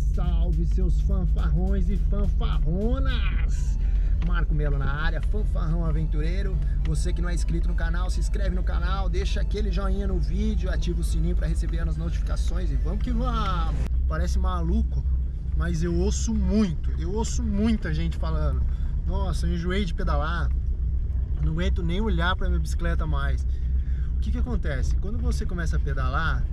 Salve, seus fanfarrões e fanfarronas! Marco Melo na área, fanfarrão aventureiro. Você que não é inscrito no canal, se inscreve no canal, deixa aquele joinha no vídeo, ativa o sininho para receber as notificações e vamos que vamos! Parece maluco, mas eu ouço muito, eu ouço muita gente falando: Nossa, eu enjoei de pedalar, não aguento nem olhar para minha bicicleta mais. O que, que acontece? Quando você começa a pedalar,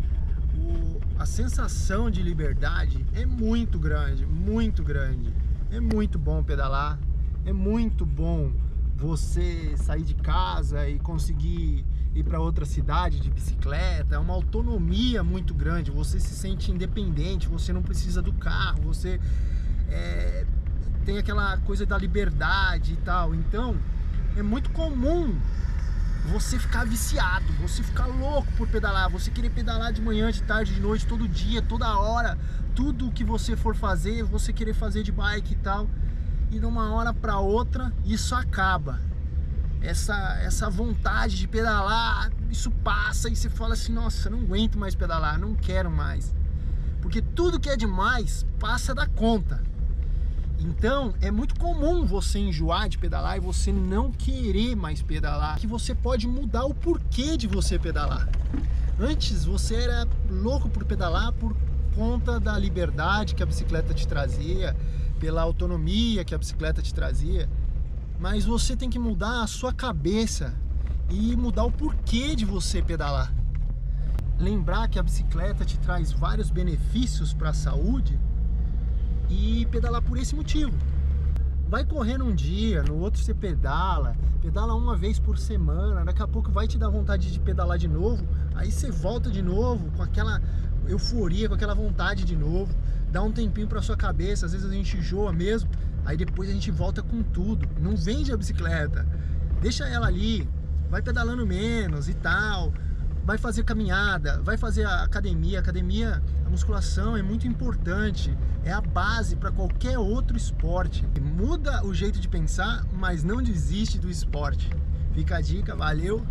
o, a sensação de liberdade é muito grande, muito grande. É muito bom pedalar, é muito bom você sair de casa e conseguir ir para outra cidade de bicicleta, é uma autonomia muito grande, você se sente independente, você não precisa do carro, você é, tem aquela coisa da liberdade e tal. Então, é muito comum você ficar viciado, você ficar louco por pedalar, você querer pedalar de manhã, de tarde, de noite, todo dia, toda hora, tudo que você for fazer, você querer fazer de bike e tal, e de uma hora para outra isso acaba. Essa, essa vontade de pedalar, isso passa e você fala assim: nossa, não aguento mais pedalar, não quero mais. Porque tudo que é demais passa da conta. Então é muito comum você enjoar de pedalar e você não querer mais pedalar, que você pode mudar o porquê de você pedalar. Antes você era louco por pedalar por conta da liberdade que a bicicleta te trazia, pela autonomia que a bicicleta te trazia, mas você tem que mudar a sua cabeça e mudar o porquê de você pedalar. Lembrar que a bicicleta te traz vários benefícios para a saúde pedalar por esse motivo. Vai correndo um dia, no outro você pedala, pedala uma vez por semana, daqui a pouco vai te dar vontade de pedalar de novo, aí você volta de novo com aquela euforia, com aquela vontade de novo, dá um tempinho para sua cabeça, às vezes a gente enjoa mesmo, aí depois a gente volta com tudo. Não vende a bicicleta, deixa ela ali, vai pedalando menos e tal vai fazer caminhada, vai fazer academia. Academia, a musculação é muito importante, é a base para qualquer outro esporte. Muda o jeito de pensar, mas não desiste do esporte. Fica a dica, valeu!